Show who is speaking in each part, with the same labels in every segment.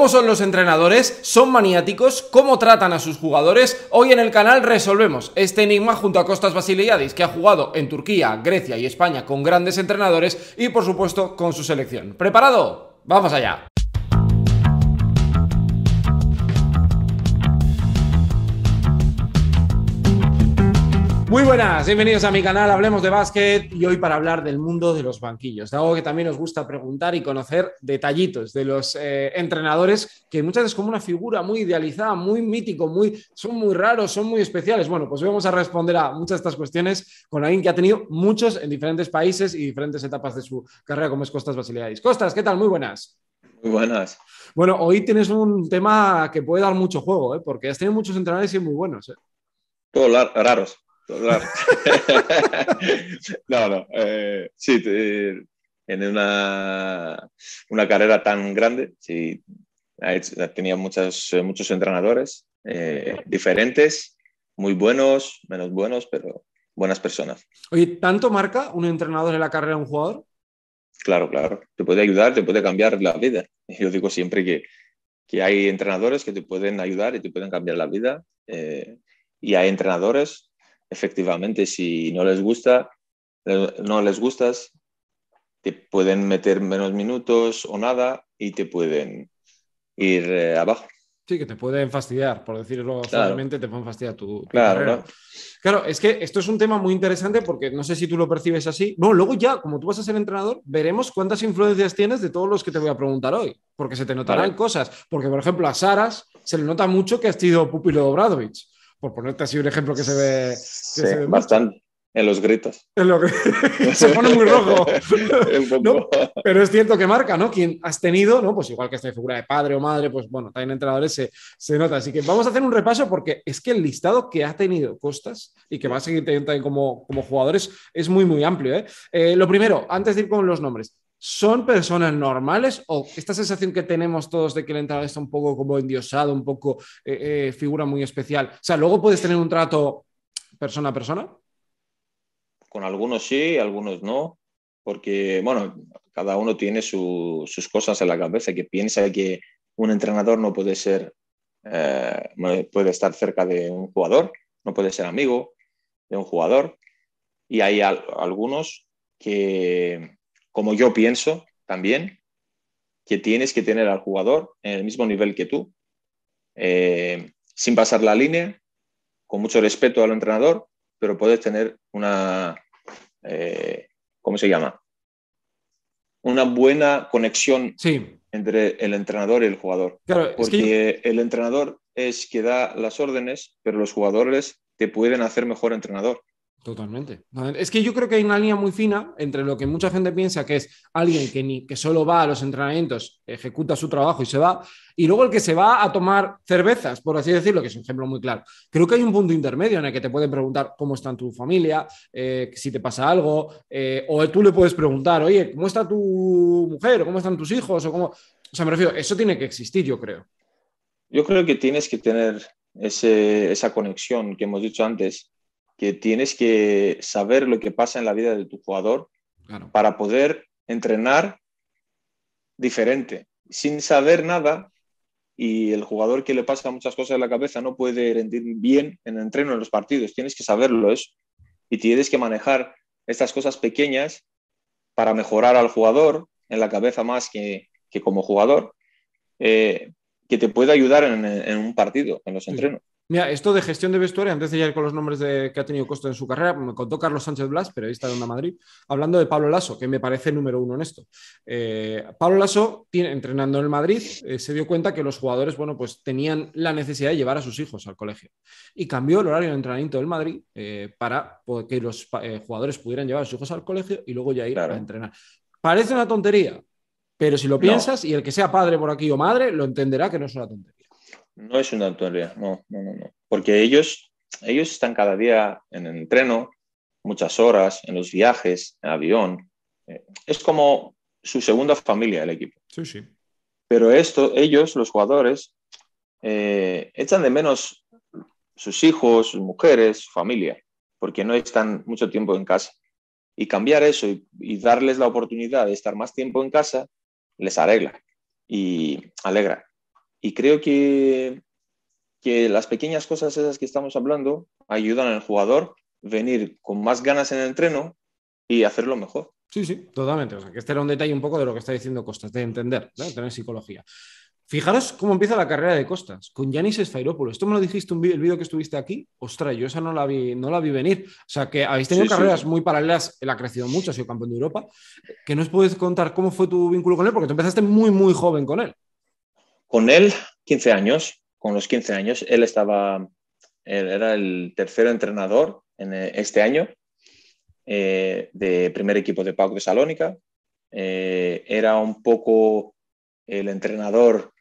Speaker 1: ¿Cómo son los entrenadores? ¿Son maniáticos? ¿Cómo tratan a sus jugadores? Hoy en el canal resolvemos este enigma junto a Costas Basiliadis, que ha jugado en Turquía, Grecia y España con grandes entrenadores y por supuesto con su selección. ¿Preparado? ¡Vamos allá! Muy buenas, bienvenidos a mi canal, hablemos de básquet y hoy para hablar del mundo de los banquillos, de algo que también nos gusta preguntar y conocer detallitos de los eh, entrenadores que muchas veces como una figura muy idealizada, muy mítico, muy, son muy raros, son muy especiales. Bueno, pues vamos a responder a muchas de estas cuestiones con alguien que ha tenido muchos en diferentes países y diferentes etapas de su carrera como es Costas Basiliadis. Costas, ¿qué tal? Muy buenas.
Speaker 2: Muy buenas.
Speaker 1: Bueno, hoy tienes un tema que puede dar mucho juego, ¿eh? porque has tenido muchos entrenadores y muy buenos. ¿eh?
Speaker 2: Todos raros. no, no. Eh, sí, en una, una, carrera tan grande, sí, tenía muchos, muchos entrenadores eh, diferentes, muy buenos, menos buenos, pero buenas personas.
Speaker 1: Oye, ¿tanto marca un entrenador en la carrera de un jugador?
Speaker 2: Claro, claro. Te puede ayudar, te puede cambiar la vida. Yo digo siempre que, que hay entrenadores que te pueden ayudar y te pueden cambiar la vida. Eh, y hay entrenadores efectivamente, si no les gusta, no les gustas, te pueden meter menos minutos o nada y te pueden ir eh, abajo.
Speaker 1: Sí, que te pueden fastidiar, por decirlo suavemente, te pueden fastidiar tu,
Speaker 2: claro,
Speaker 1: Claro, es que esto es un tema muy interesante porque no sé si tú lo percibes así. No, luego ya, como tú vas a ser entrenador, veremos cuántas influencias tienes de todos los que te voy a preguntar hoy, porque se te notarán cosas. Porque, por ejemplo, a Saras se le nota mucho que has sido pupilo de Obradovich por ponerte así un ejemplo que se ve.
Speaker 2: sí, bastante. En los gritos.
Speaker 1: se pone muy rojo. pero es cierto que marca, ¿no? Quien has tenido, ¿no? Pues igual que esta figura de padre o madre, pues bueno, también entrenadores se, se nota. Así que vamos a hacer un repaso porque es que el listado que ha tenido Costas y que va a seguir teniendo también como, como jugadores es muy, muy amplio. ¿eh? Eh, lo primero, antes de ir con los nombres, ¿Son personas normales o esta sensación que tenemos todos de que el entrenador está un poco como endiosado, un poco eh, eh, figura muy especial? O sea, luego puedes tener un trato persona a persona.
Speaker 2: Con algunos sí, algunos no, porque, bueno, cada uno tiene sus cosas en la cabeza, que piensa que un entrenador no puede ser, eh, puede estar cerca de un jugador, no puede ser amigo de un jugador, y hay algunos que como yo pienso también, que tienes que tener al jugador en el mismo nivel que tú, eh, sin pasar la línea, con mucho respeto al entrenador, pero puedes tener una, eh, ¿cómo se llama? Una buena conexión entre el entrenador y el jugador. Porque el entrenador es que da las órdenes, pero los jugadores te pueden hacer mejor entrenador.
Speaker 1: Totalmente. Es que yo creo que hay una línea muy fina entre lo que mucha gente piensa que es alguien que, ni, solo va a los entrenamientos, ejecuta su trabajo y se va, y luego el que se va a tomar cervezas, por así decirlo, que es un ejemplo muy claro. Creo que hay un punto intermedio en el que te pueden preguntar cómo está tu familia, eh, si te pasa algo, eh, o tú le puedes preguntar, oye, ¿cómo está tu mujer? ¿Cómo están tus hijos? O, cómo... o sea, me refiero, eso tiene que existir, yo creo.
Speaker 2: Yo creo que tienes que tener esa conexión que hemos dicho antes que tienes que saber lo que pasa en la vida de tu jugador para poder entrenar diferente. Sin saber nada y el jugador que le pasa muchas cosas en la cabeza no puede rendir bien en el entreno, en los partidos. Tienes que saberlo eso y tienes que manejar estas cosas pequeñas para mejorar al jugador en la cabeza más que, como jugador, eh, que te puede ayudar en, un partido, en los entrenos.
Speaker 1: Mira, esto de gestión de vestuario, antes de ir con los nombres de, que ha tenido costo en su carrera, me contó Carlos Sánchez Blas, periodista de Onda Madrid, hablando de Pablo Lasso, que me parece número uno en esto. Eh, Pablo Lasso, tiene, entrenando en el Madrid, eh, se dio cuenta que los jugadores, bueno, pues tenían la necesidad de llevar a sus hijos al colegio. Y cambió el horario de entrenamiento del Madrid eh, para que los jugadores pudieran llevar a sus hijos al colegio y luego ya ir a entrenar. Parece una tontería, pero si lo piensas, y el que sea padre por aquí o madre, lo entenderá que no es una tontería.
Speaker 2: No es una tontería, no, no, no, no. Porque ellos, ellos están cada día en el entreno, muchas horas, en los viajes, en avión. Eh, es como su segunda familia el equipo.
Speaker 1: Sí, sí.
Speaker 2: Pero esto, ellos, los jugadores, eh, echan de menos sus hijos, sus mujeres, su familia, porque no están mucho tiempo en casa. Y cambiar eso y darles la oportunidad de estar más tiempo en casa les arregla y alegra y creo que, que las pequeñas cosas esas que estamos hablando ayudan al jugador venir con más ganas en el entreno y hacerlo mejor.
Speaker 1: Sí, sí, totalmente. O sea, que este era un detalle un poco de lo que está diciendo Costas, de entender, de tener psicología. Fijaros cómo empieza la carrera de Costas, con Yanis Esfairopoulos. Esto me lo dijiste en el vídeo que estuviste aquí. Ostras, yo esa no la vi, no la vi venir. O sea, que habéis tenido carreras muy paralelas. Él ha crecido mucho, ha sido campeón de Europa. ¿Que nos puedes contar cómo fue tu vínculo con él? Porque tú empezaste muy, muy joven con él.
Speaker 2: Con él, 15 años. Con los 15 años, él estaba, él era el tercero entrenador en eh, este año eh, de primer equipo de Pau de Salónica. Eh, era un poco el entrenador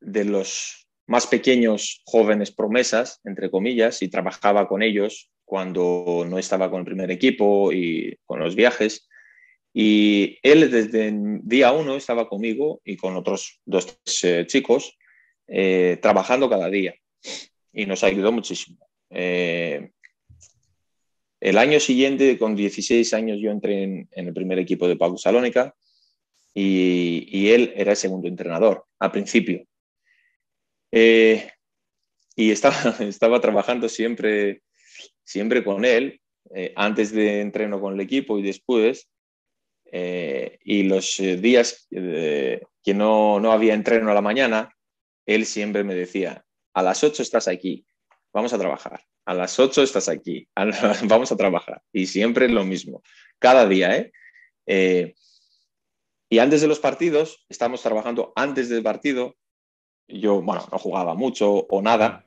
Speaker 2: de los más pequeños jóvenes promesas, entre comillas, y trabajaba con ellos cuando no estaba con el primer equipo y con los viajes. Y él desde el día uno estaba conmigo y con otros dos eh, chicos eh, trabajando cada día y nos ayudó muchísimo. Eh, el año siguiente, con 16 años, yo entré en, el primer equipo de Pau Salónica y, y, él era el segundo entrenador al principio. Eh, y estaba, estaba trabajando siempre, siempre con él, eh, antes de entreno con el equipo y después. Eh, y los días que no, no había entreno a la mañana, él siempre me decía, a las 8 estás aquí, vamos a trabajar. A las 8 estás aquí, vamos a trabajar. Y siempre lo mismo, cada día. ¿eh? y antes de los partidos, estamos trabajando antes del partido yo, bueno, no jugaba mucho o nada.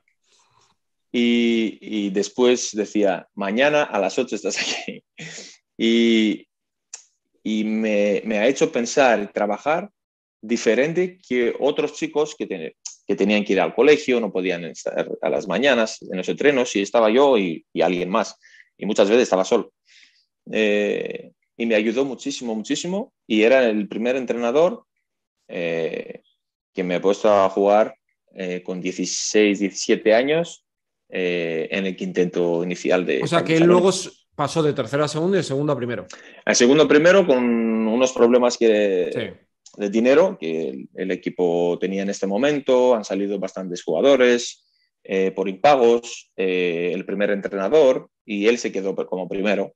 Speaker 2: Y, después decía, mañana a las 8 estás aquí. Y, y me, me, ha hecho pensar y trabajar diferente que otros chicos que, que tenían que ir al colegio, no podían estar a las mañanas en los entrenos y estaba yo y, y alguien más. Y muchas veces estaba solo. Eh, y me ayudó muchísimo, muchísimo. Y era el primer entrenador eh, que me he puesto a jugar eh, con 16, 17 años eh, en el quinteto inicial de...
Speaker 1: O sea, que él luego pasó de tercera a segunda y de segundo a primero.
Speaker 2: A segundo a primero con unos problemas que, de dinero que el, equipo tenía en este momento. Han salido bastantes jugadores eh, por impagos, el primer entrenador, y él se quedó como primero.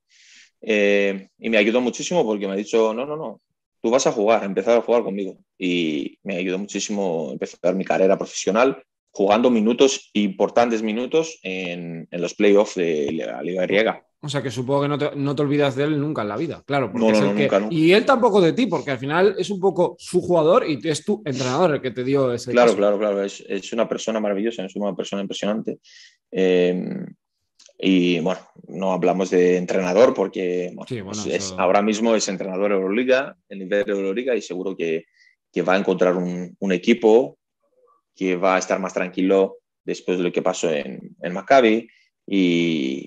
Speaker 2: y me ayudó muchísimo porque me ha dicho, no, no, no, tú vas a jugar, empezar a jugar conmigo. Y me ayudó muchísimo empezar mi carrera profesional jugando minutos, importantes minutos, en, en los playoffs de la Liga Griega.
Speaker 1: O sea que supongo que no te, no te, olvidas de él nunca en la vida, claro.
Speaker 2: No, no, nunca,
Speaker 1: Y él tampoco de ti, porque al final es un poco su jugador y es tu entrenador el que te dio ese.
Speaker 2: Claro, claro, claro. Es, es, una persona maravillosa, es una persona impresionante. Eh, y bueno, no hablamos de entrenador porque es, ahora mismo es entrenador de Euroliga, el nivel de Euroliga, y seguro que, que va a encontrar un, un, equipo que va a estar más tranquilo después de lo que pasó en, en Maccabi y,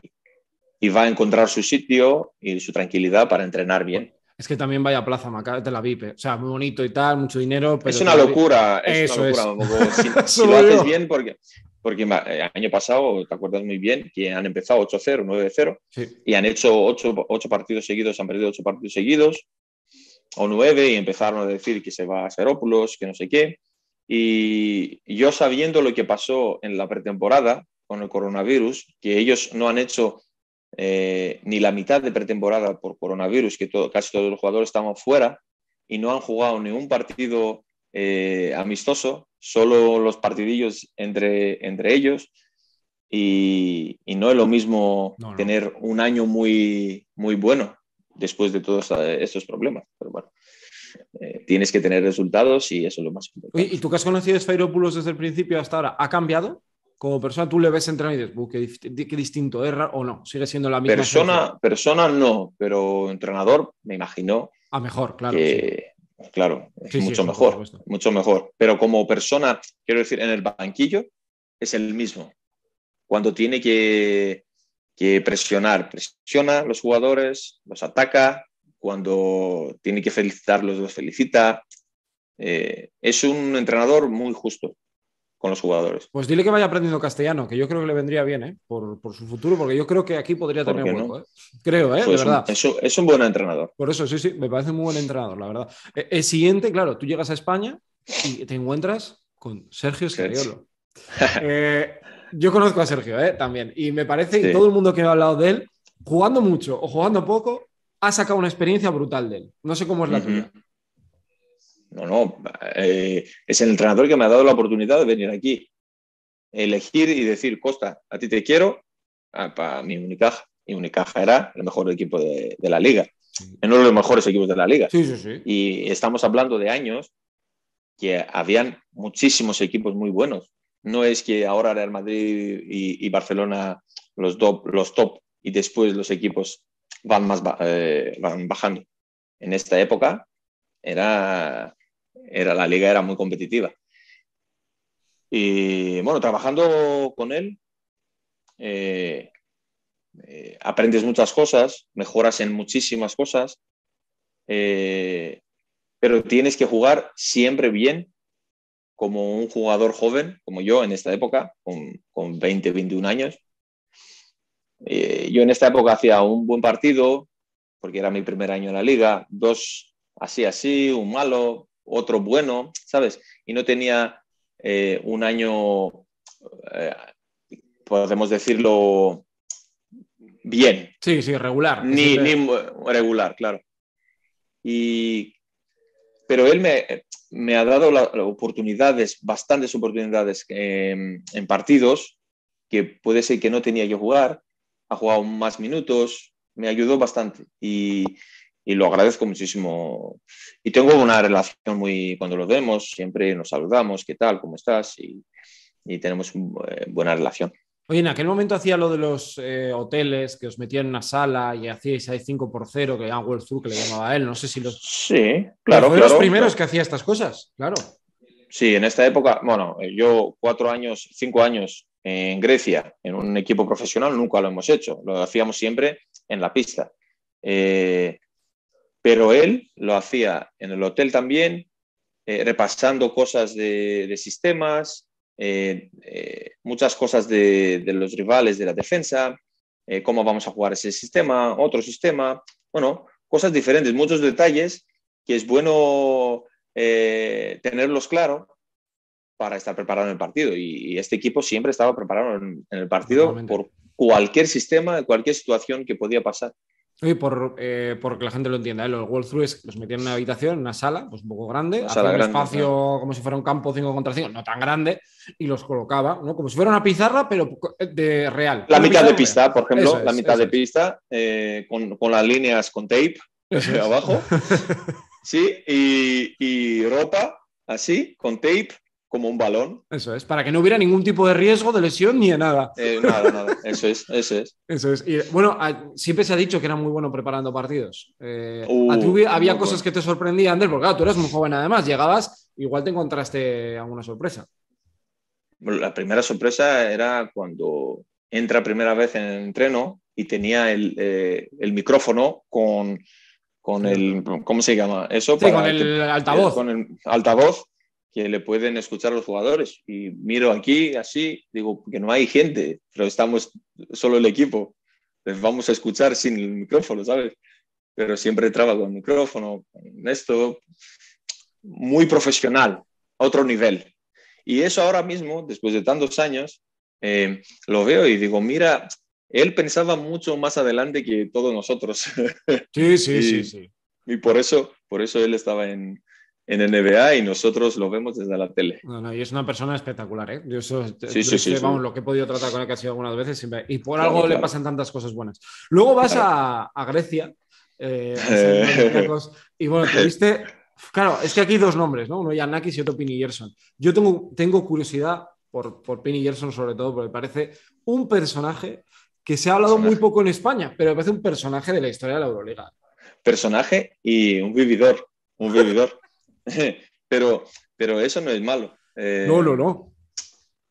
Speaker 2: y, va a encontrar su sitio y su tranquilidad para entrenar bien.
Speaker 1: Es que también vaya a Plaza Maccabi, te la VIP, o sea, muy bonito y tal, mucho dinero.
Speaker 2: es una locura, es una locura. Si, si lo haces bien, porque porque el eh, año pasado, te acuerdas muy bien, que han empezado 8-0, 9-0 y han hecho 8, partidos seguidos, han perdido 8 partidos seguidos o 9 y empezaron a decir que se va a Serópolis, que no sé qué. Y yo sabiendo lo que pasó en la pretemporada con el coronavirus, que ellos no han hecho eh, ni la mitad de pretemporada por coronavirus, que todo, casi todos los jugadores estaban fuera y no han jugado ni un partido eh, amistoso, solo los partidillos entre, entre ellos. Y, no es lo mismo tener un año muy, muy bueno después de todos estos problemas. Pero bueno, eh, tienes que tener resultados y eso es lo más importante.
Speaker 1: ¿Y tú que has conocido a Sfairopoulos desde el principio hasta ahora, ha cambiado? Como persona, tú le ves entrar y dices, qué, qué, distinto es o no, sigue siendo la misma.
Speaker 2: Persona, persona no, pero entrenador me imagino.
Speaker 1: A mejor, claro.
Speaker 2: Que, claro, es mucho mejor, mucho mejor. Pero como persona, quiero decir, en el banquillo es el mismo. Cuando tiene que, presionar, presiona a los jugadores, los ataca, cuando tiene que felicitarlos, los felicita. Eh, es un entrenador muy justo con los jugadores.
Speaker 1: Pues dile que vaya aprendiendo castellano, que yo creo que le vendría bien, ¿eh? por, su futuro, porque yo creo que aquí podría tener hueco. ¿eh? Creo, ¿eh? de verdad.
Speaker 2: es un buen entrenador.
Speaker 1: Por eso, sí, sí, me parece muy buen entrenador, la verdad. E, el siguiente, claro, tú llegas a España y te encuentras con Sergio Scariolo. Eh, yo conozco a Sergio ¿eh? también y me parece que todo el mundo que ha hablado de él, jugando mucho o jugando poco, ha sacado una experiencia brutal de él. No sé cómo es la tuya.
Speaker 2: No, no, eh, es el entrenador que me ha dado la oportunidad de venir aquí, elegir y decir, Costa, a ti te quiero, ah, para mi Unicaja. Y Unicaja era el mejor equipo de, la liga, uno de los mejores equipos de la liga.
Speaker 1: Sí, sí, sí.
Speaker 2: Y estamos hablando de años que habían muchísimos equipos muy buenos. No es que ahora Real Madrid y, Barcelona los top, los top y después los equipos van, más, eh, van bajando. En esta época era, era, la liga era muy competitiva. Y bueno, trabajando con él, eh, eh, aprendes muchas cosas, mejoras en muchísimas cosas, pero tienes que jugar siempre bien como un jugador joven, como yo en esta época, con, con 20, 21 años. yo en esta época hacía un buen partido, porque era mi primer año en la liga, dos así, así, un malo, otro bueno, ¿sabes? Y no tenía eh, un año, eh, podemos decirlo, bien.
Speaker 1: Sí, sí, regular.
Speaker 2: Ni, regular, claro. Y, pero él me, ha dado oportunidades, bastantes oportunidades em, en partidos que puede ser que no tenía yo jugar, ha jugado más minutos, me ayudó bastante. Y, y lo agradezco muchísimo. Y tengo una relación muy, cuando lo vemos, siempre nos saludamos, ¿qué tal? ¿Cómo estás? Y, y tenemos eh, buena relación.
Speaker 1: Oye, en aquel momento hacía lo de los eh, hoteles, que os metían en una sala y hacíais ahí 5 por 0, que era World Tour, que le llamaba a él. No sé si los.
Speaker 2: Sí, claro.
Speaker 1: Fue los primeros que hacía estas cosas, claro.
Speaker 2: Sí, en esta época, bueno, yo cuatro años, cinco años en Grecia, en un equipo profesional, nunca lo hemos hecho. Lo hacíamos siempre en la pista. Eh, pero él lo hacía en el hotel también, eh, repasando cosas de, sistemas, eh, eh, muchas cosas de, los rivales de la defensa, cómo vamos a jugar ese sistema, otro sistema, bueno, cosas diferentes, muchos detalles que es bueno tenerlos claro para estar preparado en el partido. Y, este equipo siempre estaba preparado en, en el partido por cualquier sistema, cualquier situación que podía pasar.
Speaker 1: Y por, eh, que la gente lo entienda, ¿eh? los World Through los metían en una habitación, en una sala, pues un poco grande, hacía un espacio como si fuera un campo 5 contra 5, no tan grande, y los colocaba, ¿no? Como si fuera una pizarra, pero de real.
Speaker 2: La mitad de pista, por ejemplo, la mitad de pista, eh, con, con, las líneas con tape abajo. sí, y, y ropa así, con tape, como un balón.
Speaker 1: Eso es, para que no hubiera ningún tipo de riesgo de lesión ni de nada.
Speaker 2: Eh, nada, nada, eso es, eso es.
Speaker 1: Eso es. Y, bueno, siempre se ha dicho que era muy bueno preparando partidos. Eh, uh, había cosas que te sorprendían, Andrés, porque claro, tú eres muy joven además, llegabas, igual te encontraste alguna sorpresa.
Speaker 2: la primera sorpresa era cuando entra primera vez en el entreno y tenía el, eh, micrófono con, con el, ¿cómo se llama? Eso.
Speaker 1: Sí, con el altavoz.
Speaker 2: Con el altavoz que le pueden escuchar los jugadores. Y miro aquí, así, digo, que no hay gente, pero estamos solo el equipo. Les vamos a escuchar sin el micrófono, ¿sabes? Pero siempre traba con el micrófono, con esto. Muy profesional, otro nivel. Y eso ahora mismo, después de tantos años, eh, lo veo y digo, mira, él pensaba mucho más adelante que todos nosotros.
Speaker 1: Sí, sí, sí, sí.
Speaker 2: Y por eso, por eso él estaba en, en NBA y nosotros lo vemos desde la tele.
Speaker 1: No, no, y es una persona espectacular, ¿eh? Yo eso, sí, sí, sí, vamos, lo que he podido tratar con él casi algunas veces siempre, y por algo le pasan tantas cosas buenas. Luego vas a, a, Grecia eh, y bueno, tuviste, claro, es que aquí hay dos nombres, ¿no? Uno Yanakis y otro Pini Gerson. Yo tengo, tengo curiosidad por, por Pini Gerson sobre todo, porque parece un personaje que se ha hablado muy poco en España, pero me parece un personaje de la historia de la Euroliga.
Speaker 2: Personaje y un vividor, un vividor. pero, pero eso no es malo.
Speaker 1: Eh, no, no, no.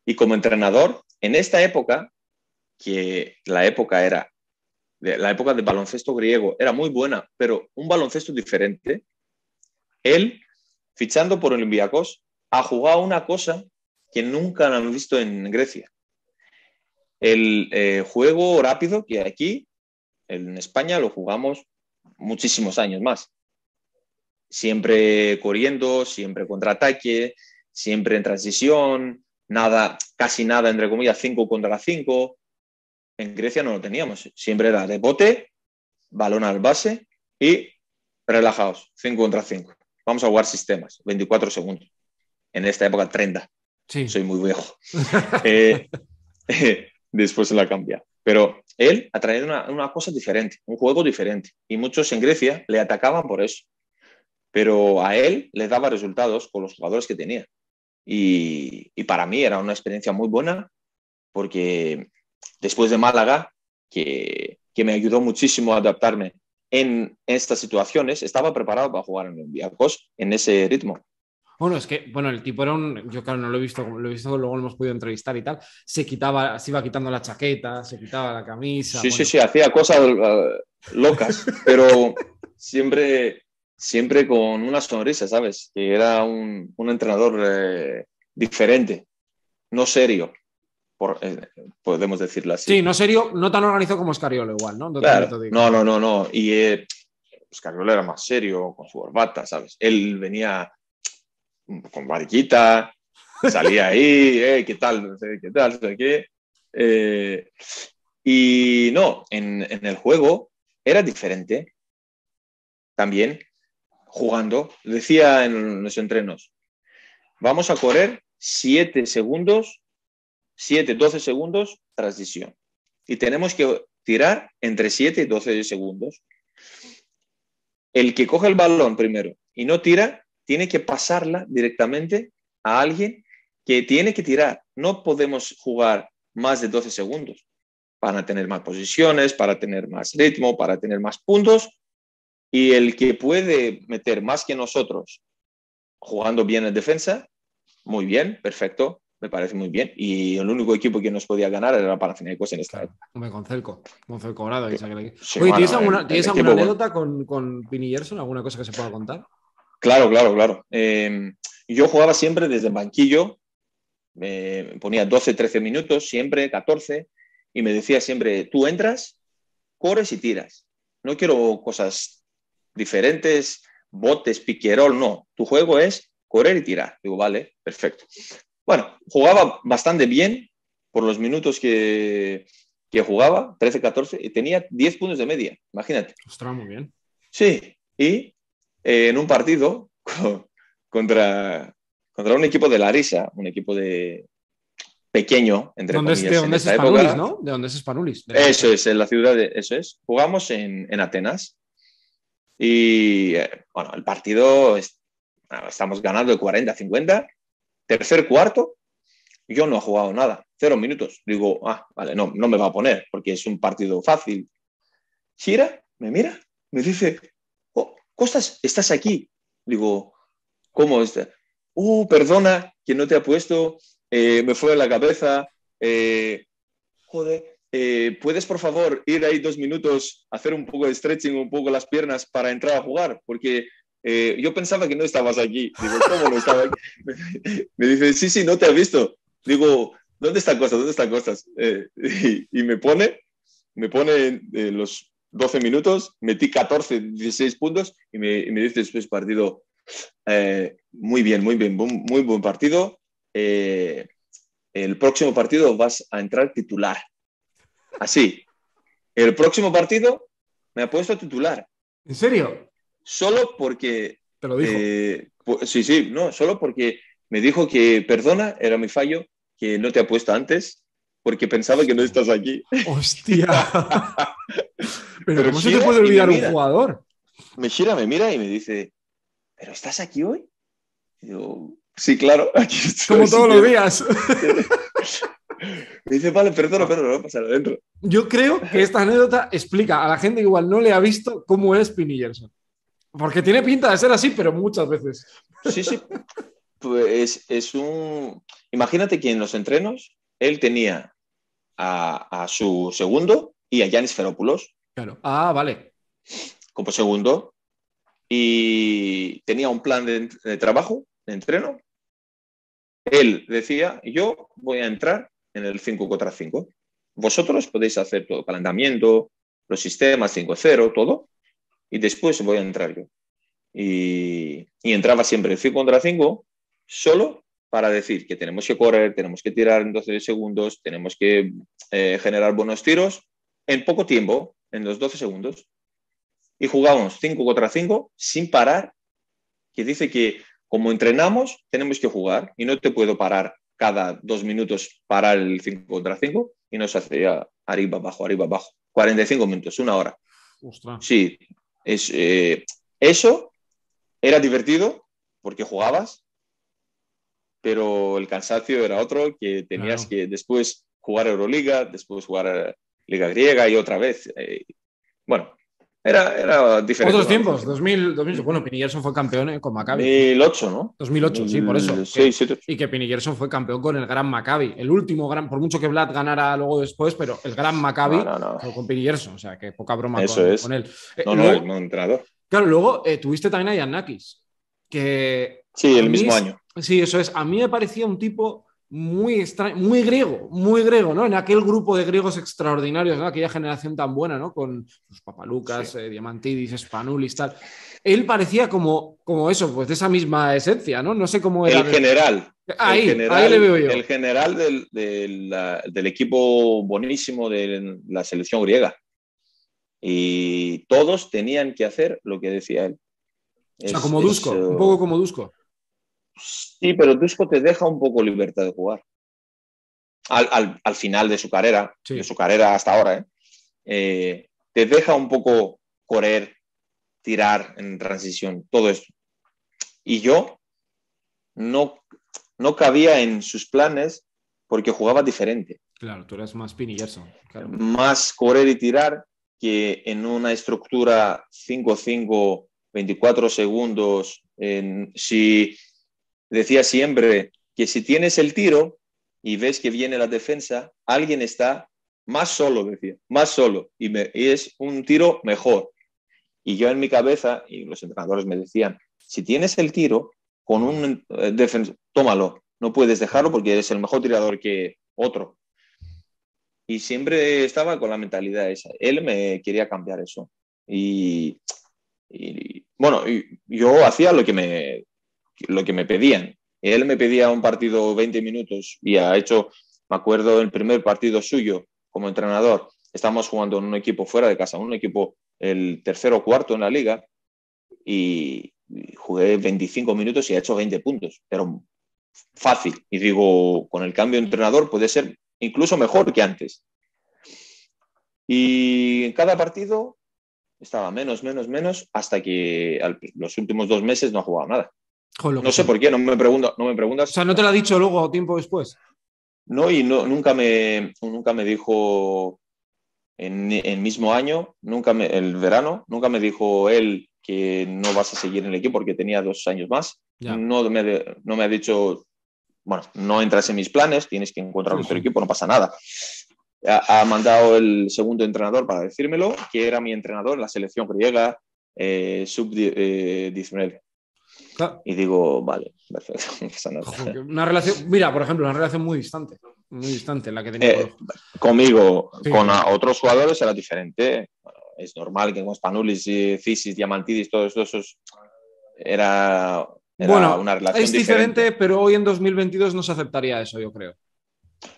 Speaker 2: Y como entrenador, en esta época, que la época era, la época del baloncesto griego era muy buena, pero un baloncesto diferente, él, fichando por Olympiacos, ha jugado una cosa que nunca han visto en Grecia. El eh, juego rápido que aquí, en España, lo jugamos muchísimos años más siempre corriendo, siempre contraataque, siempre en transición, nada, casi nada, entre comillas, 5 contra 5. En Grecia no lo teníamos, siempre era de bote, balón al base y relajados, 5 contra 5. Vamos a jugar sistemas, 24 segundos. En esta época 30. Sí. Soy muy viejo. Eh, después se la cambia. Pero él ha traído una, cosa diferente, un juego diferente. Y muchos en Grecia le atacaban por eso. Pero a él le daba resultados con los jugadores que tenía. Y, para mí era una experiencia muy buena porque después de Málaga, que, que me ayudó muchísimo a adaptarme en estas situaciones, estaba preparado para jugar en Olympiacos en ese ritmo.
Speaker 1: Bueno, es que, bueno, el tipo era un. Yo, claro, no lo he visto, lo he visto, luego lo hemos podido entrevistar y tal. Se quitaba, se iba quitando la chaqueta, se quitaba la camisa.
Speaker 2: Sí, sí, sí, hacía cosas uh, locas, pero siempre, siempre con una sonrisa, ¿sabes? Que era un, un entrenador eh, diferente, no serio. Eh, podemos decirlo así.
Speaker 1: Sí, no serio, no tan organizado como Scariolo igual, ¿no?
Speaker 2: no, no, no, no. Y eh, Scariolo era más serio con su corbata, ¿sabes? Él venía con mariquita, salía ahí, eh, ¿qué tal? No qué tal, no qué. Eh, y no, en, en, el juego era diferente. También jugando, decía en los entrenos, vamos a correr 7 segundos 7, 12 segundos, transición. Y tenemos que tirar entre 7 y 12 segundos. El que coge el balón primero y no tira, tiene que pasarla directamente a alguien que tiene que tirar. No podemos jugar más de 12 segundos para tener más posiciones, para tener más ritmo, para tener más puntos. Y el que puede meter más que nosotros jugando bien en defensa, muy bien, perfecto me parece muy bien. Y el único equipo que nos podía ganar era Panathinaikos en esta.
Speaker 1: Hombre, con Celco, con Celco Grado. ¿tienes alguna, anécdota con, con Pini Gerson? ¿Alguna cosa que se pueda contar?
Speaker 2: Claro, claro, claro. Em, yo jugaba siempre desde el banquillo, me ponía 12, 13 minutos, siempre 14, y me decía siempre, tú entras, corres y tiras. No quiero cosas diferentes, botes, piquerol, no. Tu juego es correr y tirar. Digo, vale, perfecto. Bueno, jugaba bastante bien por los minutos que, jugaba, 13-14, y tenía 10 puntos de media, imagínate.
Speaker 1: Ostras, muy bien.
Speaker 2: Sí, y eh, en un partido contra, contra un equipo de Larisa, un equipo de pequeño, entre
Speaker 1: ¿Dónde
Speaker 2: comillas.
Speaker 1: ¿De dónde es Spanulis, no? ¿De dónde es Spanulis?
Speaker 2: eso es, en la ciudad de... Eso es. Jugamos en, en Atenas y, eh, bueno, el partido... estamos ganando de 40-50 Tercer cuarto, yo no he jugado nada, cero minutos. Digo, ah, vale, no, no me va a poner porque es un partido fácil. Gira, me mira, me dice, oh, Costas, estás aquí. Digo, ¿cómo está? Uh, perdona que no te ha puesto, eh, me fue a la cabeza. Eh, joder, eh, ¿puedes por favor ir ahí dos minutos, hacer un poco de stretching, un poco las piernas para entrar a jugar? Porque eh, yo pensaba que no estabas aquí. Digo, ¿cómo no estaba aquí? Me dice, sí, sí, no te has visto. Digo, ¿dónde están cosas? ¿Dónde están cosas? Eh, y, me pone, me pone los 12 minutos, metí 14, 16 puntos y me, me dice después partido, muy bien, muy bien, muy buen partido. el próximo partido vas a entrar titular. Así. El próximo partido me ha puesto titular.
Speaker 1: ¿En serio?
Speaker 2: solo porque...
Speaker 1: Te lo dijo.
Speaker 2: Eh, sí, sí, no, solo porque me dijo que, perdona, era mi fallo, que no te ha puesto antes, porque pensaba que no estás aquí.
Speaker 1: ¡Hostia! Pero, ¿cómo se te puede olvidar un jugador?
Speaker 2: Me gira, me mira y me dice, ¿pero estás aquí hoy? Y digo, sí, claro, aquí estoy.
Speaker 1: Como todos los días.
Speaker 2: Me dice, vale, perdona, pero voy a pasar adentro.
Speaker 1: Yo creo que esta anécdota explica a la gente que igual no le ha visto cómo es Pini Gerson. Porque tiene pinta de ser así, pero muchas veces.
Speaker 2: Sí, sí. Pues es un. Imagínate que en los entrenos él tenía a, su segundo y a Yanis Ferópulos.
Speaker 1: Claro. Ah, vale.
Speaker 2: Como segundo. Y tenía un plan de, de trabajo, de entreno. Él decía: Yo voy a entrar en el 5 contra 5. Vosotros podéis hacer todo, calentamiento, los sistemas 5-0, todo y después voy a entrar yo. Y, entraba siempre 5 contra 5, solo para decir que tenemos que correr, tenemos que tirar en 12 segundos, tenemos que eh, generar buenos tiros en poco tiempo, en los 12 segundos. Y jugamos 5 contra 5 sin parar, que dice que como entrenamos, tenemos que jugar y no te puedo parar cada dos minutos parar el 5 contra 5 y nos hacía arriba, abajo, arriba, abajo. 45 minutos, una hora. Sí, es, eh, eso era divertido porque jugabas, pero el cansancio era otro, que tenías que después jugar Euroliga, después jugar Liga Griega y otra vez. Eh, bueno, era, era diferente.
Speaker 1: Otros tiempos, 2000, 2000 bueno, Pini fue campeón eh, con Maccabi.
Speaker 2: 2008, ¿no?
Speaker 1: 2008, sí, por eso. Y que Pini fue campeón con el Gran Maccabi. El último gran, por mucho que Vlad ganara luego después, pero el Gran Maccabi fue con Pini o sea, que poca broma
Speaker 2: eso
Speaker 1: con,
Speaker 2: es.
Speaker 1: con, él.
Speaker 2: Eh, no, no, no.
Speaker 1: Claro, luego eh, tuviste también a Yanakis, que...
Speaker 2: Sí, el mismo año.
Speaker 1: Sí, eso es. A mí me parecía un tipo muy extraño, muy griego, muy griego, ¿no? En aquel grupo de griegos extraordinarios, ¿no? Aquella generación tan buena, ¿no? Con los Papalucas, eh, Diamantidis, Spanulis, tal. Él parecía como, como eso, pues de esa misma esencia, ¿no? No sé cómo era.
Speaker 2: El general.
Speaker 1: Ahí,
Speaker 2: ahí
Speaker 1: le veo yo.
Speaker 2: El general del, del, equipo buenísimo de la selección griega. Y todos tenían que hacer lo que decía él.
Speaker 1: o sea, como Dusko, un poco como Dusko.
Speaker 2: Sí, pero Dusko te deja un poco libertad de jugar. Al, final de su carrera, de su carrera hasta ahora, ¿eh? Eh, te deja un poco correr, tirar en transición, todo esto. Y yo no, no cabía en sus planes porque jugaba diferente.
Speaker 1: Claro, tú eras más Pini
Speaker 2: Más correr y tirar que en una estructura 5-5, 24 segundos. En, si decía siempre que si tienes el tiro y ves que viene la defensa, alguien está más solo, decía, más solo, y, es un tiro mejor. Y yo en mi cabeza, y los entrenadores me decían, si tienes el tiro con un eh, defensor, tómalo, no puedes dejarlo porque eres el mejor tirador que otro. Y siempre estaba con la mentalidad esa. Él me quería cambiar eso. Y bueno, yo hacía lo que me, lo que me pedían. Él me pedía un partido 20 minutos y ha hecho, me acuerdo, el primer partido suyo como entrenador. Estamos jugando en un equipo fuera de casa, un equipo el tercero o cuarto en la liga y jugué 25 minutos y ha hecho 20 puntos, pero fácil. Y digo, con el cambio de entrenador puede ser incluso mejor que antes. Y en cada partido estaba menos, menos, menos, hasta que los últimos dos meses no ha jugado nada no sé por qué, no me, pregunto, no me preguntas.
Speaker 1: O sea, ¿no te lo ha dicho luego tiempo después?
Speaker 2: No, y no, nunca, me, nunca me dijo en el mismo año, nunca me, el verano, nunca me dijo él que no vas a seguir en el equipo porque tenía dos años más. No me, no me ha dicho, bueno, no entras en mis planes, tienes que encontrar otro equipo, no pasa nada. Ha, mandado el segundo entrenador para decírmelo, que era mi entrenador en la selección griega eh, sub-19. Y digo, vale, perfecto.
Speaker 1: Una relación, mira, por ejemplo, una relación muy distante, muy distante la que tenía.
Speaker 2: Eh, conmigo, con otros jugadores era diferente. es normal que con Spanulis, Cisis, Diamantidis, todos esos era,
Speaker 1: bueno,
Speaker 2: una relación
Speaker 1: es diferente, pero hoy en 2022 no se aceptaría eso, yo creo.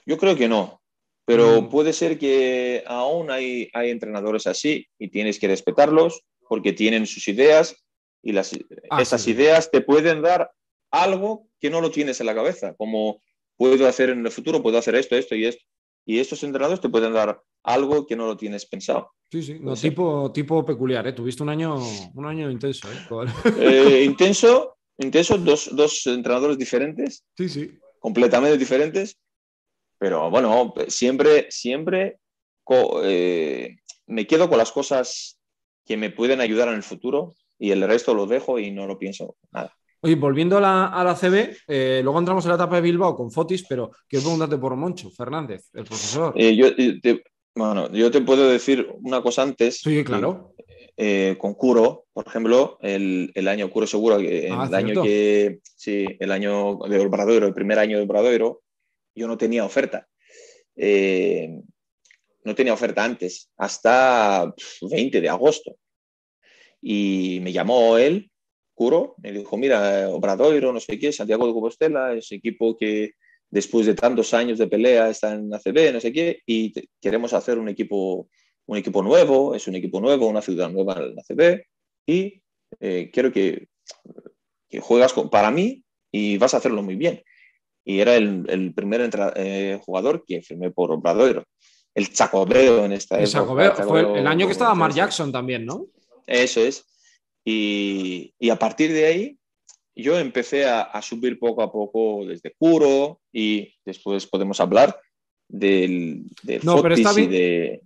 Speaker 2: Yo creo que no, pero mm. puede ser que aún hay, hay entrenadores así y tienes que respetarlos porque tienen sus ideas y las, ah, esas ideas te pueden dar algo que no lo tienes en la cabeza, como puedo hacer en el futuro, puedo hacer esto, esto y esto. Y estos entrenadores te pueden dar algo que no lo tienes pensado.
Speaker 1: Sí, sí, tipo, tipo peculiar, ¿eh? Tuviste un año, un año intenso, ¿eh?
Speaker 2: eh intenso, intenso, dos, dos entrenadores diferentes.
Speaker 1: Sí, sí.
Speaker 2: Completamente diferentes. Pero bueno, siempre, siempre eh, me quedo con las cosas que me pueden ayudar en el futuro y el resto lo dejo y no lo pienso nada.
Speaker 1: Oye, volviendo a la, a CB, eh, luego entramos en la etapa de Bilbao con Fotis, pero quiero preguntarte por Moncho Fernández, el profesor.
Speaker 2: Eh, yo, te, bueno, yo te puedo decir una cosa antes.
Speaker 1: Sí, claro.
Speaker 2: Eh, con Curo, por ejemplo, el, año Curo seguro, que ah, el año que, sí, el año de Obradoiro, el primer año de Obradoiro, yo no tenía oferta. no tenía oferta antes, hasta 20 de agosto. Y me llamó él Curo, me dijo, mira, Obradoiro, no sé qué, Santiago de Compostela, es equipo que después de tantos años de pelea está en ACB, no sé qué, y queremos hacer un equipo, un equipo nuevo, es un equipo nuevo, una ciudad nueva en la ACB, y eh, quiero que, que juegas para mí y vas a hacerlo muy bien. Y era el, primer eh, jugador que firmé por Obradoiro. El Chacobeo en esta
Speaker 1: el época. fue el año que estaba Mark Jackson también, ¿no?
Speaker 2: Eso es. Y, y, a partir de ahí yo empecé a, subir poco a poco desde Curo y después podemos hablar del, del
Speaker 1: no, pero está bien, de...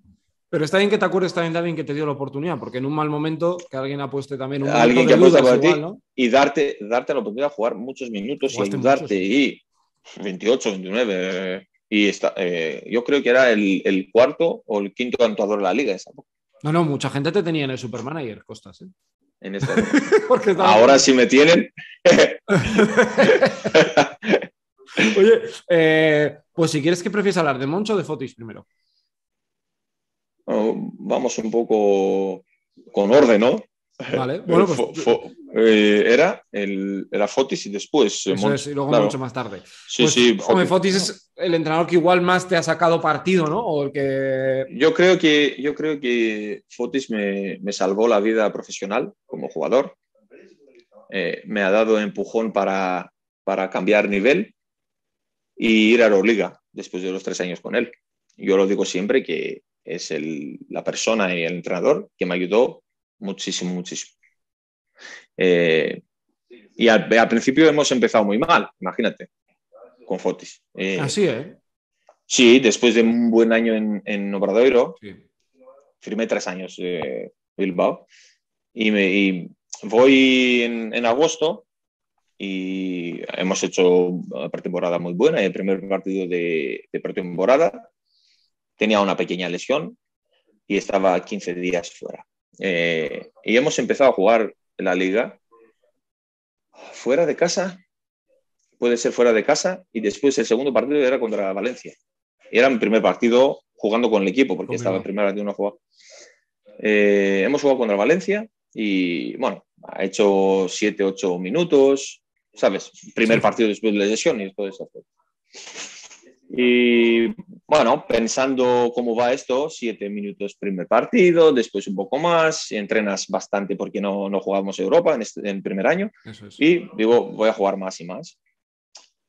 Speaker 1: Pero está bien que te acuerdes también de alguien que te dio la oportunidad, porque en un mal momento que alguien ha puesto también un
Speaker 2: alguien que ha puesto para ti y darte, darte la oportunidad de jugar muchos minutos y ayudarte y 28, 29 y está, eh, yo creo que era el, el, cuarto o el quinto actuador de la liga esa
Speaker 1: No, no, mucha gente te tenía en el Supermanager, Costas. ¿eh?
Speaker 2: en Ahora sí me tienen.
Speaker 1: Oye, eh, pues si quieres que prefieres hablar de Moncho o de Fotis primero.
Speaker 2: vamos un poco con orden, ¿no?
Speaker 1: Vale, bueno, pues.
Speaker 2: Eh, era, el, era Fotis y después.
Speaker 1: Eh, Eso es, y luego mucho más tarde. Sí, pues, sí. Fotis. es el entrenador que igual más te ha sacado partido, ¿no? O el que...
Speaker 2: Yo creo que, yo creo que Fotis me, me salvó la vida profesional como jugador. Eh, me ha dado empujón para, para cambiar nivel y ir a la Liga después de los tres años con él. Yo lo digo siempre que es el, la persona y el entrenador que me ayudó muchísimo, muchísimo. Eh, y al, principio hemos empezado muy mal, imagínate, con Fotis.
Speaker 1: Eh, Así, ¿eh?
Speaker 2: Sí, después de un buen año en, en Obradoiro, firmé tres años de Bilbao y, me, voy en, agosto y hemos hecho una pretemporada muy buena. El primer partido de, de pretemporada tenía una pequeña lesión y estaba 15 días fuera. Eh, y hemos empezado a jugar la liga fuera de casa, puede ser fuera de casa, y después el segundo partido era contra Valencia. Era mi primer partido jugando con el equipo, porque estaba en primera de una jugada. Eh, hemos jugado contra Valencia y, bueno, ha hecho 7, 8 minutos, ¿sabes? Primer partido después de la lesión y todo eso. Y bueno, pensando cómo va esto, siete minutos primer partido, después un poco más, entrenas bastante porque no, no jugamos Europa en, este, el primer año. Y digo, voy a jugar más y más.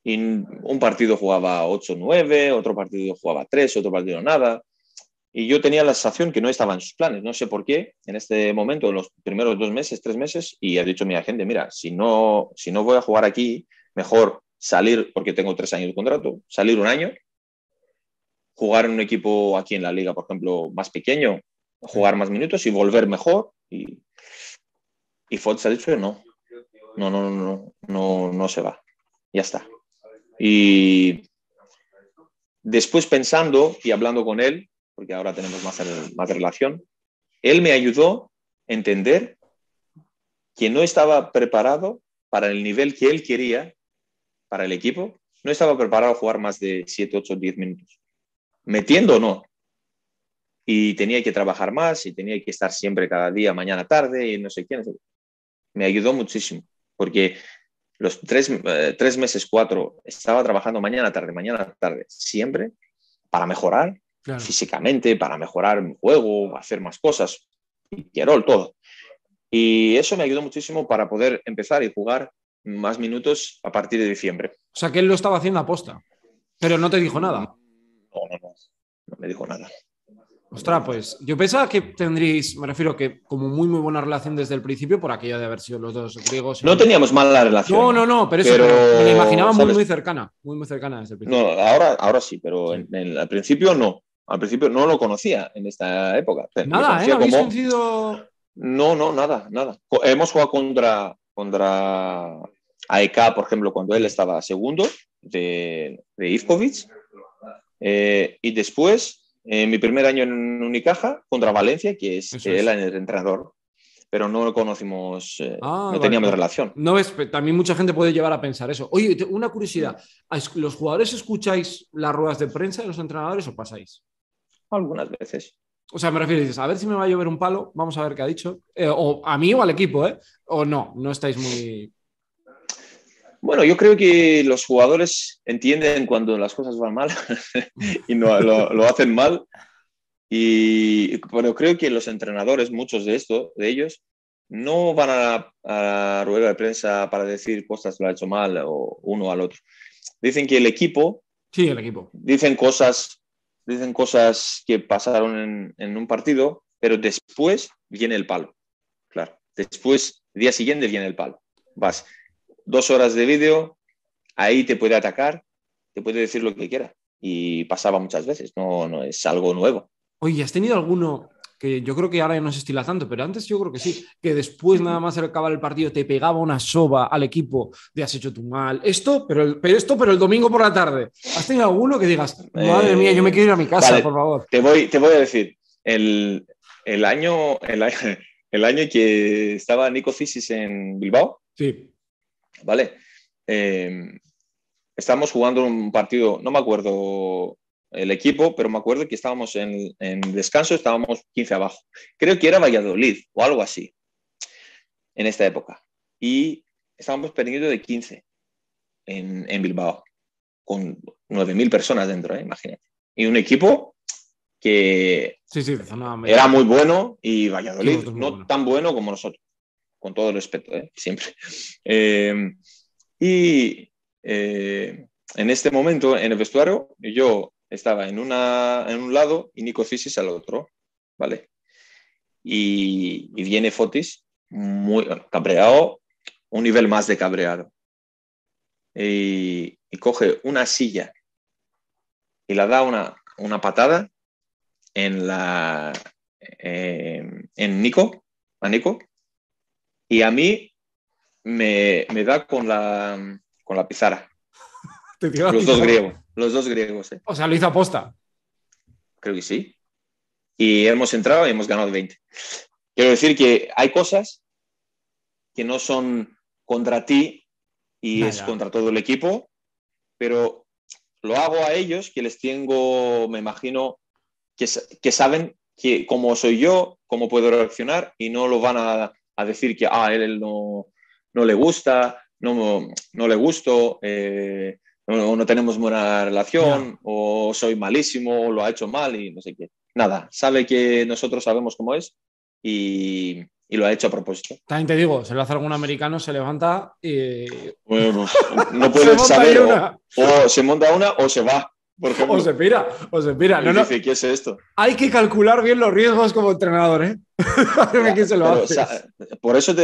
Speaker 2: Y un partido jugaba 8-9, otro partido jugaba 3, otro partido nada. Y yo tenía la sensación que no estaba en sus planes, no sé por qué, en este momento, en los primeros dos meses, tres meses, y ha dicho mi agente, mira, si no, si no voy a jugar aquí, mejor salir, porque tengo tres años de contrato, salir un año, jugar en un equipo aquí en la liga, por ejemplo, más pequeño, jugar más minutos y volver mejor. Y, y Fox ha dicho no, no, no, no, no, no se va. Ya está. Y después pensando y hablando con él, porque ahora tenemos más, más relación, él me ayudó a entender que no estaba preparado para el nivel que él quería para el equipo, no estaba preparado a jugar más de 7, 8, 10 minutos, metiendo o no. Y tenía que trabajar más y tenía que estar siempre cada día, mañana, tarde y no sé quién. Me ayudó muchísimo, porque los tres, eh, tres meses, cuatro, estaba trabajando mañana, tarde, mañana, tarde, siempre para mejorar físicamente, para mejorar mi juego, hacer más cosas, quiero todo. Y eso me ayudó muchísimo para poder empezar y jugar más minutos a partir de diciembre.
Speaker 1: O sea que él lo estaba haciendo a posta, pero no te dijo nada.
Speaker 2: No, no, no, no me dijo nada.
Speaker 1: Ostras, pues yo pensaba que tendríais, me refiero que como muy muy buena relación desde el principio por aquello de haber sido los dos griegos.
Speaker 2: No teníamos mala relación.
Speaker 1: No, no, no, pero, eso me la imaginaba muy muy cercana, muy muy cercana desde el
Speaker 2: principio. No, ahora, ahora sí, pero al principio no. Al principio no lo conocía en esta época.
Speaker 1: Nada, ¿eh? ¿Habéis como...
Speaker 2: No, no, nada, nada. Hemos jugado contra, contra AEK, por ejemplo, cuando él estaba segundo de, de Ivkovic. Eh, y después, en mi primer año en Unicaja, contra Valencia, que es él el entrenador. Pero no lo conocimos, eh, ah, no teníamos relación.
Speaker 1: No es, también mucha gente puede llevar a pensar eso. Oye, una curiosidad: ¿los jugadores escucháis las ruedas de prensa de los entrenadores o pasáis?
Speaker 2: Algunas veces.
Speaker 1: O sea, me refiero, dices, a ver si me va a llover un palo, vamos a ver qué ha dicho. Eh, o a mí o al equipo, ¿eh? O no, no estáis muy.
Speaker 2: Bueno, yo creo que los jugadores entienden cuando las cosas van mal y no, lo, hacen mal. Y bueno, creo que los entrenadores, muchos de esto, de ellos, no van a, a rueda de prensa para decir cosas lo ha hecho mal o uno al otro. Dicen que el equipo.
Speaker 1: Sí, el equipo.
Speaker 2: Dicen cosas, dicen cosas que pasaron en, un partido, pero después viene el palo. Claro. Después, el día siguiente viene el palo. Vas dos horas de vídeo, ahí te puede atacar, te puede decir lo que quiera. Y pasaba muchas veces, no, no es algo nuevo.
Speaker 1: Oye, ¿has tenido alguno que yo creo que ahora ya no se estila tanto, pero antes yo creo que sí, que después nada más acabar el partido te pegaba una soba al equipo de has hecho tú mal, esto, pero, el, pero esto, pero el domingo por la tarde. ¿Has tenido alguno que digas, madre mía, yo me quiero ir a mi casa, por favor?
Speaker 2: Te voy, te voy a decir, el, el año, el, el, año que estaba Nico Fisis en Bilbao,
Speaker 1: sí.
Speaker 2: ¿vale? Eh, estábamos jugando un partido, no me acuerdo el equipo, pero me acuerdo que estábamos en, descanso, estábamos 15 abajo. Creo que era Valladolid o algo así en esta época. Y estábamos perdiendo de 15 en, Bilbao, con 9.000 personas dentro, ¿eh? imagínate. Y un equipo que era muy bueno y Valladolid no tan bueno como nosotros, con todo el respeto, ¿eh? siempre. Eh, y en este momento, en el vestuario, yo estaba en, una, en un lado y Nico Cisis al otro, ¿vale? Y, viene Fotis muy cabreado, un nivel más de cabreado. Y, coge una silla y la da una, una patada en la en Nico, a Nico, y a mí me, me da con la, con la pizarra. Los dos griegos. Los dos griegos. ¿eh?
Speaker 1: O sea, lo hizo aposta.
Speaker 2: Creo que sí. Y hemos entrado y hemos ganado 20. Quiero decir que hay cosas que no son contra ti y es contra todo el equipo, pero lo hago a ellos que les tengo, me imagino, que, que saben que cómo soy yo, cómo puedo reaccionar y no lo van a, a decir que ah, a él no, no le gusta, no, no le gusto, eh, o no tenemos buena relación, o soy malísimo, o lo ha hecho mal y no sé qué. Nada, sabe que nosotros sabemos cómo es y, y lo ha hecho a propósito.
Speaker 1: También te digo, se lo hace algún americano, se levanta y.
Speaker 2: Bueno, no puedes saber. O, se monta una o se va.
Speaker 1: o se pira, o se pira. No,
Speaker 2: dice, ¿qué es esto?
Speaker 1: Hay que calcular bien los riesgos como entrenador, ¿eh? se lo hace.
Speaker 2: por eso te,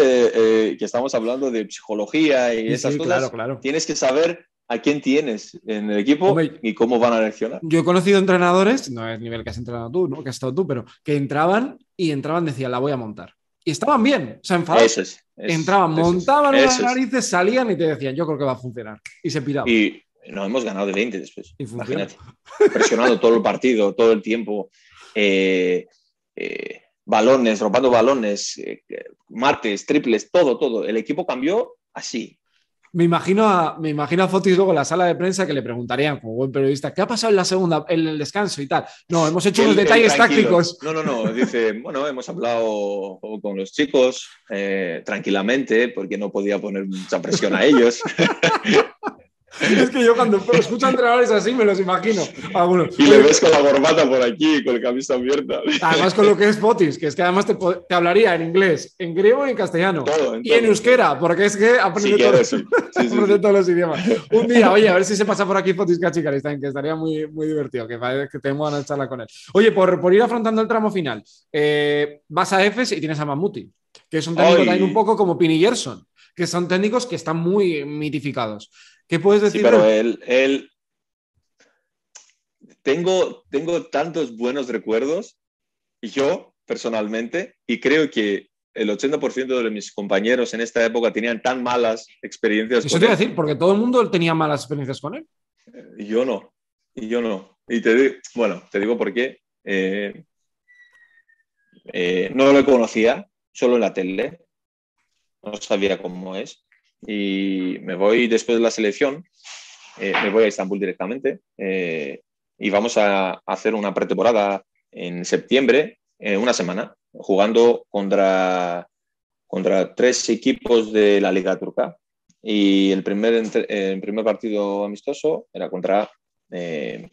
Speaker 2: eh, que estamos hablando de psicología y esas cosas. Claro, claro. Tienes que saber a quién tienes en el equipo y cómo van a reaccionar.
Speaker 1: Yo he conocido entrenadores, no es el nivel que has entrenado tú, ¿no? que has estado tú, pero que entraban y entraban, decían, la voy a montar. Y estaban bien, o sea, enfadados. entraban, montaban las narices, salían y te decían, yo creo que va a funcionar. Y se piraban.
Speaker 2: Y nos hemos ganado de 20 después. Imagínate. Presionando todo el partido, todo el tiempo. Eh, eh, balones, rompando balones, eh, martes, triples, todo, todo. El equipo cambió así.
Speaker 1: Me imagino, a, me imagino a Fotis luego en la sala de prensa que le preguntarían, como buen periodista, ¿qué ha pasado en la segunda, en el descanso y tal? No, hemos hecho unos detalles tácticos.
Speaker 2: No, no, no. Dice, bueno, hemos hablado con los chicos eh, tranquilamente porque no podía poner mucha presión a ellos.
Speaker 1: Es que yo cuando escucho a entrenadores así me los imagino.
Speaker 2: Y le ves con la corbata por aquí, con el camisa abierta.
Speaker 1: Además con lo que es Fotis, que es que además te, hablaría en inglés, en griego y en castellano. y en euskera, porque es que aprende, todos los idiomas. Un día, oye, a ver si se pasa por aquí Fotis Cachicaristain, que estaría muy, muy divertido, que, que tengo ganas charla con él. Oye, por, por ir afrontando el tramo final, eh, vas a EFES y tienes a Mamuti, que es un técnico también un poco como Pini Gerson, que son técnicos que están muy mitificados. ¿Qué puedes decir?
Speaker 2: Sí, pero él, él... Tengo, tengo tantos buenos recuerdos, y yo personalmente, y creo que el 80% de mis compañeros en esta época tenían tan malas experiencias.
Speaker 1: Eso te iba a decir, porque todo el mundo tenía malas experiencias con él.
Speaker 2: Y yo no, yo no. Y te digo, bueno, te digo por qué. Eh, eh, no lo conocía, solo en la tele. No sabía cómo es y me voy después de la selección, eh, me voy a Estambul directamente eh, y vamos a, hacer una pretemporada en septiembre, eh, una semana, jugando contra, contra tres equipos de la Liga Turca. Y el primer, el primer partido amistoso era contra eh,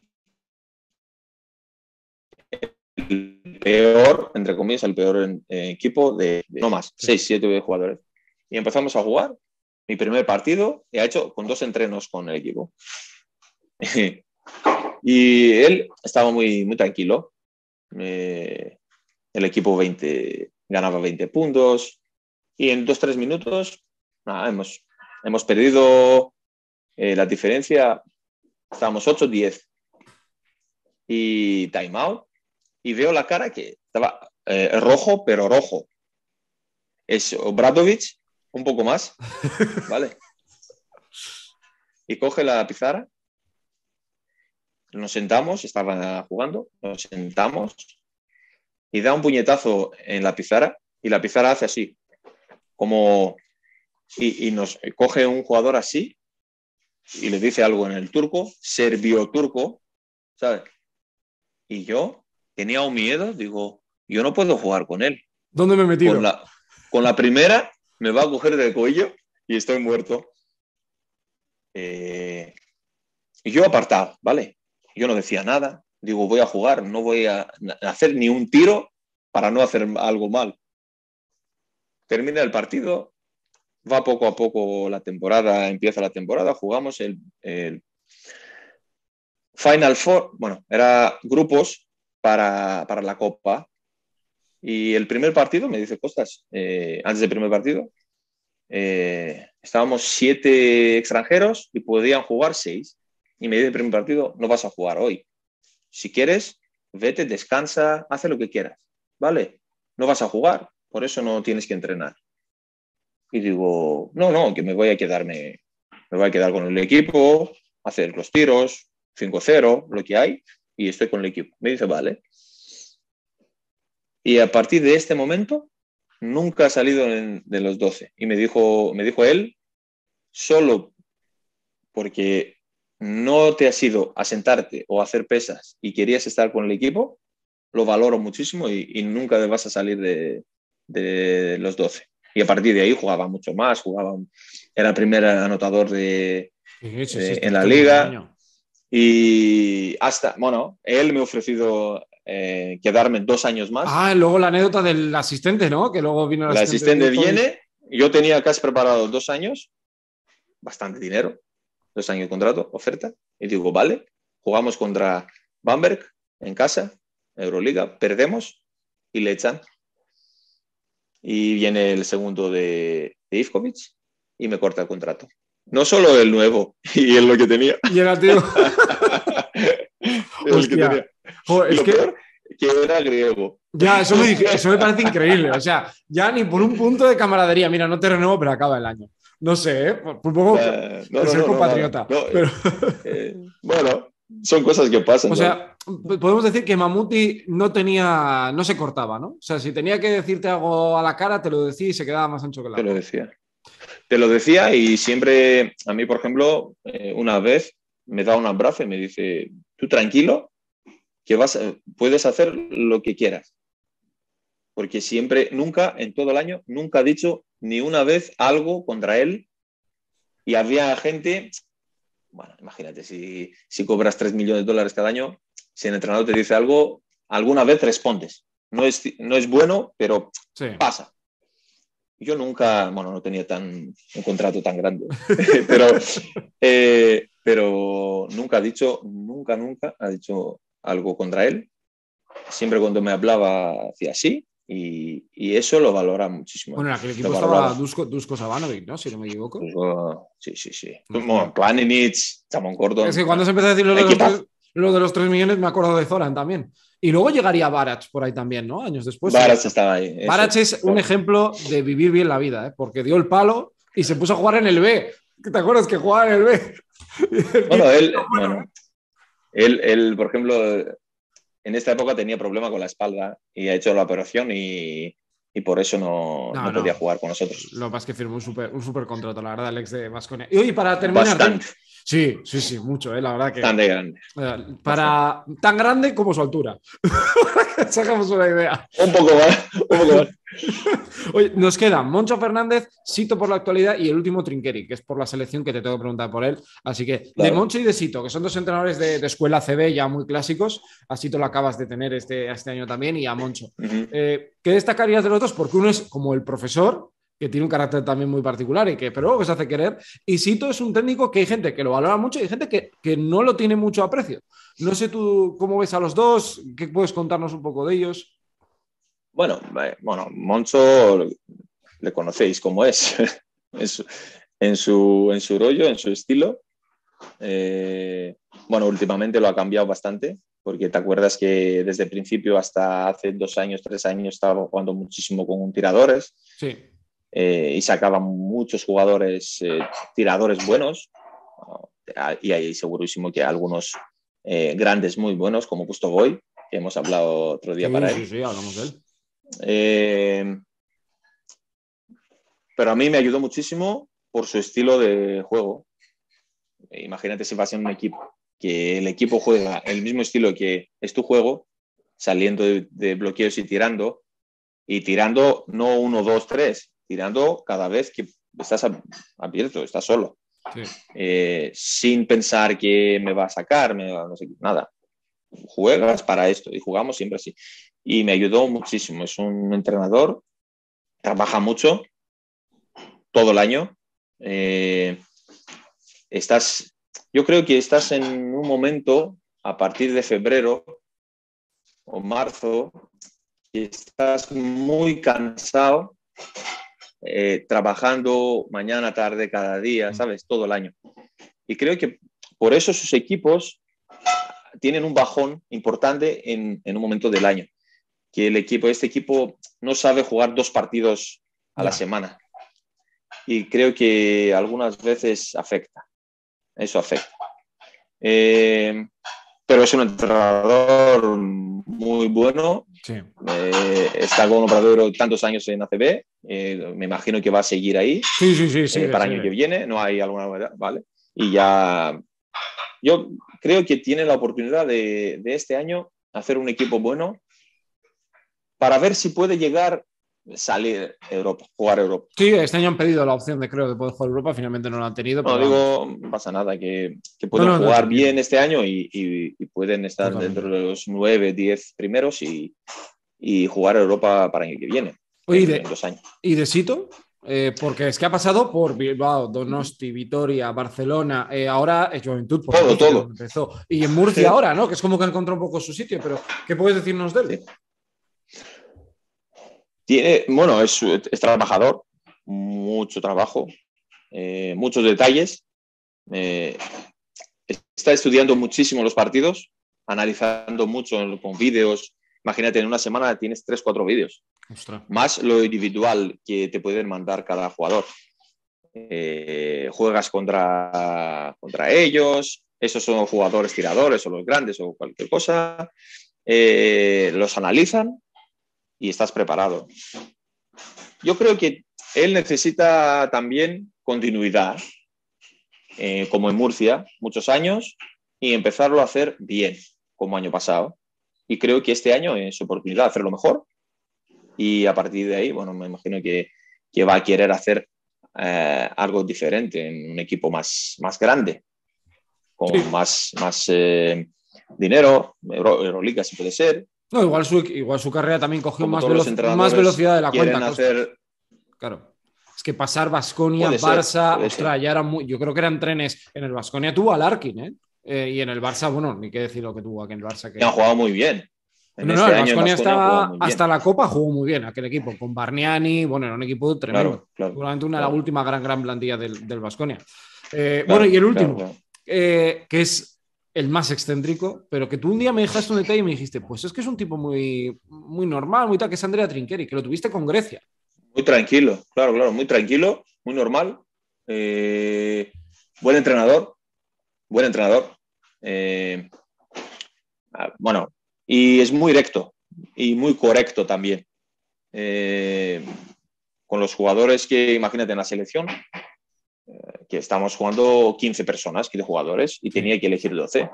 Speaker 2: el peor, entre comillas, el peor eh, equipo de, no más, 6, 7 jugadores. Y empezamos a jugar. Mi primer partido he hecho con dos entrenos con el equipo. y él estaba muy, muy tranquilo. el equipo 20, ganaba 20 puntos. Y en 2-3 minutos, hemos, hemos perdido eh, la diferencia. Estábamos 8-10. Y time out y veo la cara que estaba eh, rojo, pero rojo. Es Obradovic, un poco más, ¿vale? Y coge la pizarra, nos sentamos, estaba jugando, nos sentamos y da un puñetazo en la pizarra y la pizarra hace así, como y, y, nos coge un jugador así y le dice algo en el turco, serbio-turco, ¿sabes? Y yo tenía un miedo, digo, yo no puedo jugar con él.
Speaker 1: ¿Dónde me he metido?
Speaker 2: Con la, con la primera me va a coger del cuello y estoy muerto. Eh, y yo apartado, ¿vale? Yo no decía nada. Digo, voy a jugar, no voy a hacer ni un tiro para no hacer algo mal. Termina el partido, va poco a poco la temporada, empieza la temporada, jugamos el, el Final Four, bueno, era grupos para, para, la Copa. Y el primer partido, me dice Costas, eh, antes del primer partido, eh, estábamos siete extranjeros y podían jugar seis. Y me dice el primer partido, no vas a jugar hoy. Si quieres, vete, descansa, haz lo que quieras. ¿Vale? No vas a jugar, por eso no tienes que entrenar. Y digo, no, no, que me voy a quedarme, me voy a quedar con el equipo, hacer los tiros, 5-0, lo que hay, y estoy con el equipo. Me dice, vale. Y a partir de este momento, nunca ha salido de los 12. Y me dijo, me dijo él, solo porque no te has ido a sentarte o a hacer pesas y querías estar con el equipo, lo valoro muchísimo y, nunca vas a salir de, de, los 12. Y a partir de ahí jugaba mucho más, jugaba, era el primer anotador de, en la liga. Y hasta, bueno, él me ha ofrecido eh, quedarme dos años más.
Speaker 1: Ah, luego la anécdota del asistente, ¿no? Que luego vino
Speaker 2: el asistente. viene, yo tenía casi preparado dos años, bastante dinero, dos años de contrato, oferta, y digo, vale, jugamos contra Bamberg en casa, Euroliga, perdemos y le echan. Y viene el segundo de, de Ivkovic y me corta el contrato. No solo el nuevo, y es lo que tenía.
Speaker 1: Y era tío.
Speaker 2: el que tenía. Es que... era griego.
Speaker 1: Ya, eso me, eso me parece increíble. O sea, ya ni por un punto de camaradería. Mira, no te renuevo, pero acaba el año. No sé, ¿eh? Por poco uh, no, ser compatriota. Pero...
Speaker 2: Eh, bueno, son cosas que pasan.
Speaker 1: O sea, podemos decir que Mamuti no tenía, no se cortaba, ¿no? O sea, si tenía que decirte algo a la cara, te lo decía y se quedaba más ancho que la
Speaker 2: Te lo decía. Te lo decía y siempre, a mí, por ejemplo, eh, una vez me da un abrazo y me dice, tú tranquilo, que vas, puedes hacer lo que quieras. Porque siempre, nunca, en todo el año, nunca ha dicho ni una vez algo contra él. Y había gente, bueno, imagínate, si, si cobras 3 millones de dólares cada año, si el entrenador te dice algo, alguna vez respondes. No es, no es bueno, pero pasa yo nunca, bueno, no tenía tan, un contrato tan grande, pero, eh, pero nunca ha dicho, nunca, nunca ha dicho algo contra él. Siempre cuando me hablaba hacía así y, y eso lo valora muchísimo.
Speaker 1: Bueno, en aquel equipo estaba Dusko, Dusko Savanovic, ¿no? Si no me equivoco.
Speaker 2: sí, sí, sí. Bueno, Planinic, Chamon Gordon.
Speaker 1: Es que cuando se empezó a decir lo de, los 3, lo de los 3 millones me acuerdo de Zoran también. Y luego llegaría Barach por ahí también, ¿no? Años después.
Speaker 2: Barach estaba ahí.
Speaker 1: Barach es un ejemplo de vivir bien la vida, ¿eh? porque dio el palo y se puso a jugar en el B. ¿Te acuerdas que jugaba en el B?
Speaker 2: Bueno, él, él, él, por ejemplo, en esta época tenía problema con la espalda y ha hecho la operación y, y por eso no, no, no, podía jugar con nosotros.
Speaker 1: Lo más que firmó un super, un super contrato, la verdad, Alex de Vasconia. Y para terminar, Sí, sí, sí, mucho, ¿eh? la verdad que.
Speaker 2: Tan de grande.
Speaker 1: Eh, para, tan grande como su altura. Sacamos una idea.
Speaker 2: Un poco más, un poco más.
Speaker 1: Oye, nos quedan Moncho Fernández, Sito por la actualidad y el último Trinqueri, que es por la selección que te tengo que preguntar por él. Así que de Moncho y de Sito, que son dos entrenadores de, escuela CB ya muy clásicos. A Sito lo acabas de tener este, este año también y a Moncho. Eh, ¿Qué destacarías de los dos? Porque uno es como el profesor, que tiene un carácter también muy particular y que pero luego se hace querer. Y Sito es un técnico que hay gente que lo valora mucho y hay gente que, que no lo tiene mucho aprecio. No sé tú cómo ves a los dos, qué puedes contarnos un poco de ellos.
Speaker 2: Bueno, eh, bueno, Moncho le conocéis cómo es, en, su, en su rollo, en su estilo. Eh, bueno, últimamente lo ha cambiado bastante, porque te acuerdas que desde el principio hasta hace dos años, tres años estaba jugando muchísimo con tiradores.
Speaker 1: Sí.
Speaker 2: Eh, y sacaba muchos jugadores tiradores buenos. Y hay segurísimo que algunos grandes muy buenos, como Gusto Boy, que hemos hablado otro día para él.
Speaker 1: Sí, sí, hablamos de él.
Speaker 2: Eh, pero a mí me ayudó muchísimo por su estilo de juego. Imagínate si vas en un equipo, que el equipo juega el mismo estilo que es tu juego, saliendo de, bloqueos y tirando, y tirando no uno, dos, tres, tirando cada vez que estás abierto, estás solo. Eh, sin pensar que me va a sacar, no sé, nada. Juegas para esto y jugamos siempre así y me ayudó muchísimo. Es un entrenador, trabaja mucho todo el año. Eh, estás, yo creo que estás en un momento a partir de febrero o marzo que estás muy cansado eh, trabajando mañana, tarde, cada día, mm. ¿sabes? Todo el año. Y creo que por eso sus equipos tienen un bajón importante en, en un momento del año que el equipo, este equipo no sabe jugar dos partidos a la semana. Y creo que algunas veces afecta. Eso afecta. Eh, pero es un entrenador muy bueno. Eh, está con Obrador tantos años en ACB. Eh, me imagino que va a seguir ahí
Speaker 1: sí, sí, sí,
Speaker 2: para el año que viene. No hay alguna novedad, ¿vale? Y ya. Yo creo que tiene la oportunidad de, de este año hacer un equipo bueno para ver si puede llegar salir Europa, jugar Europa.
Speaker 1: Sí, este año han pedido la opción de creo de poder jugar Europa, finalmente no lo han tenido.
Speaker 2: No digo, no pasa nada, que, pueden jugar bien este año y, pueden estar dentro de los nueve, diez primeros y, jugar Europa para el año que viene.
Speaker 1: ¿y de, años. ¿Y de Sito? Eh, porque es que ha pasado por Bilbao, Donosti, Vitoria, Barcelona, eh, ahora es Juventud, por
Speaker 2: todo, todo.
Speaker 1: Empezó. Y en Murcia ahora, ¿no? Que es como que encontró un poco su sitio, pero ¿qué puedes decirnos de él?
Speaker 2: Tiene, bueno, es, trabajador, mucho trabajo, eh, muchos detalles. Eh, está estudiando muchísimo los partidos, analizando mucho con vídeos. Imagínate, en una semana tienes tres, cuatro vídeos. Más lo individual que te pueden mandar cada jugador. Eh, juegas contra, contra ellos, esos son jugadores tiradores o los grandes o cualquier cosa. los analizan y estás preparado. Yo creo que él necesita también continuidad, eh, como en Murcia, muchos años, y empezarlo a hacer bien, como año pasado. Y creo que este año es su oportunidad de hacerlo mejor. Y a partir de ahí, bueno, me imagino que, que va a querer hacer eh, algo diferente en un equipo más, más grande, con más, más eh, dinero, Euroliga si puede ser,
Speaker 1: no, igual su, igual su carrera también cogió más, más, velocidad de la cuenta.
Speaker 2: Hacer...
Speaker 1: Claro. Es que pasar Basconia, Barça, ostras, ya era muy. Yo creo que eran trenes. En el Basconia tuvo a Larkin, ¿eh? ¿eh? Y en el Barça, bueno, ni qué decir lo que tuvo aquí en el Barça. Que...
Speaker 2: han jugado muy bien.
Speaker 1: no, no, este el Basconia estaba hasta la Copa, jugó muy bien aquel equipo, con Barniani, bueno, era un equipo tremendo. Seguramente una de la última gran, gran plantilla del Basconia. Eh, bueno, y el último, eh, que es el más excéntrico, pero que tú un día me dejaste un detalle y me dijiste, pues es que es un tipo muy, muy normal, muy tal, que es Andrea Trinqueri, que lo tuviste con Grecia.
Speaker 2: Muy tranquilo, claro, claro, muy tranquilo, muy normal. Eh, buen entrenador, buen entrenador. Eh, ah, bueno, y es muy recto y muy correcto también. Eh, con los jugadores que, imagínate, en la selección, que estamos jugando 15 personas, 15 jugadores, y tenía que elegir 12.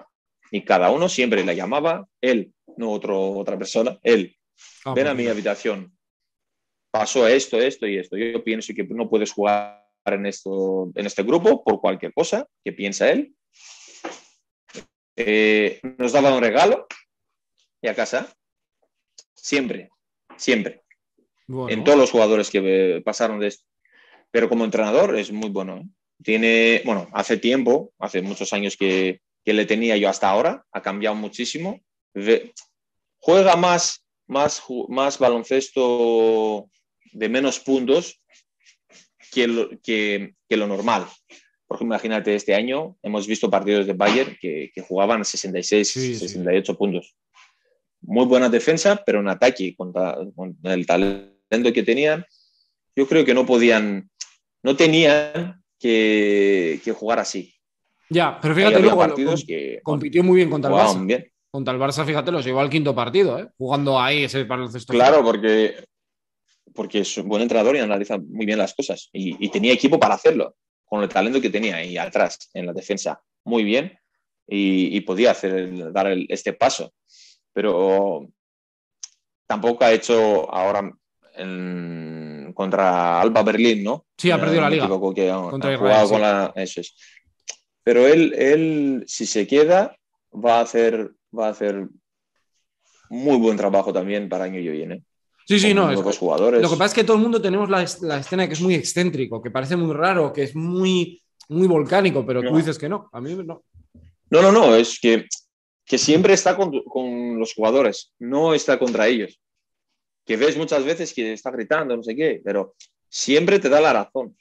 Speaker 2: Y cada uno siempre le llamaba, él, no otro, otra persona, él, ah, ven a mi habitación, pasó esto, esto y esto. Yo pienso que no puedes jugar en, esto, en este grupo por cualquier cosa que piensa él. Eh, nos daba un regalo y a casa, siempre, siempre. En todos los jugadores que pasaron de esto. Pero como entrenador es muy bueno. ¿eh? Tiene, bueno, hace tiempo, hace muchos años que, que le tenía yo hasta ahora, ha cambiado muchísimo. Juega más, más, más baloncesto de menos puntos que lo, que, lo normal. Porque imagínate, este año hemos visto partidos de Bayern que, jugaban 66, 68 puntos. Muy buena defensa, pero un ataque contra, con el talento que tenían, yo creo que no podían, no tenían que, jugar así.
Speaker 1: Ya, pero fíjate, luego partidos que compitió muy bien contra el Barça. Contra el Barça, fíjate, los llevó al quinto partido, ¿eh? jugando ahí ese baloncesto.
Speaker 2: Claro, porque porque es un buen entrenador y analiza muy bien las cosas. Y, tenía equipo para hacerlo, con el talento que tenía ahí atrás, en la defensa, muy bien. Y, podía hacer, dar este paso. Pero tampoco ha hecho ahora contra Alba Berlín, ¿no?
Speaker 1: Sí, ha perdido la liga.
Speaker 2: contra eso es. Pero él, él, si se queda, va a hacer, va a hacer muy buen trabajo también para el año que viene.
Speaker 1: Sí, sí, no. Es, jugadores. Lo que pasa es que todo el mundo tenemos la, escena que es muy excéntrico, que parece muy raro, que es muy, muy volcánico, pero tú dices que no. A mí no.
Speaker 2: No, no, no. Es que, que siempre está con, los jugadores, no está contra ellos. Que ves muchas veces que está gritando, no sé qué, pero siempre te da la razón.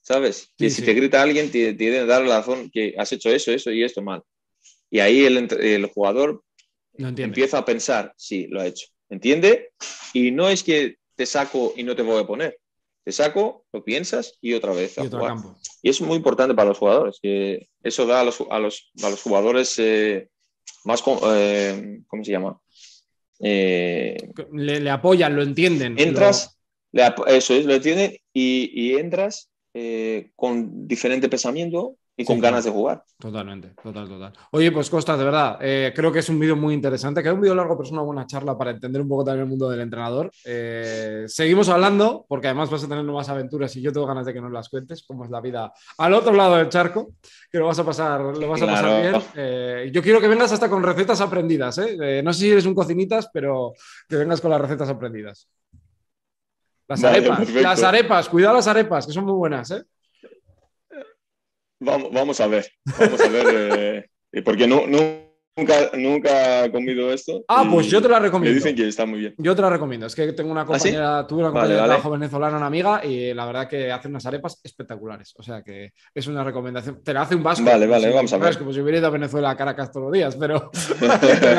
Speaker 2: ¿Sabes? Que si te grita alguien, te, te debe dar la razón que has hecho eso, eso y esto mal. Y ahí el, el jugador empieza a pensar, sí, lo ha hecho. ¿Entiende? Y no es que te saco y no te voy a poner. Te saco, lo piensas y otra vez. Y, es muy importante para los jugadores, que eso da a los, a los, a los jugadores eh, más, eh, ¿cómo se llama?
Speaker 1: Eh, le, apoyan, lo entienden.
Speaker 2: Entras, eso es, lo entienden y, y entras con diferente pensamiento y con ganas de jugar.
Speaker 1: Totalmente, total, total. Oye, pues Costas, de verdad, eh, creo que es un vídeo muy interesante, que es un vídeo largo, pero es una buena charla para entender un poco también el mundo del entrenador. Eh, seguimos hablando, porque además vas a tener nuevas aventuras y yo tengo ganas de que nos las cuentes, cómo es la vida al otro lado del charco, que lo vas a pasar, lo vas a pasar bien. Eh, yo quiero que vengas hasta con recetas aprendidas, no sé si eres un cocinitas, pero que vengas con las recetas aprendidas. Las arepas, las arepas, cuidado las arepas, que son muy buenas, ¿eh?
Speaker 2: Vamos, vamos a ver, vamos a ver, eh, porque no, nunca, nunca he comido esto.
Speaker 1: Ah, pues yo te la recomiendo.
Speaker 2: Me dicen que está muy bien.
Speaker 1: Yo te la recomiendo. Es que tengo una ¿Ah, compañera, tuve una compañera de trabajo venezolana, una amiga, y la verdad que hace unas arepas espectaculares. O sea que es una recomendación. Te la hace un vasco.
Speaker 2: Vale, vale, vamos a ver.
Speaker 1: Es como si hubiera ido a Venezuela a Caracas todos los días, pero te,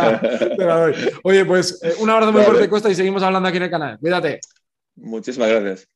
Speaker 1: la, doy. Oye, pues eh, un abrazo muy fuerte, Costa, y seguimos hablando aquí en el canal. Cuídate.
Speaker 2: Muchísimas gracias.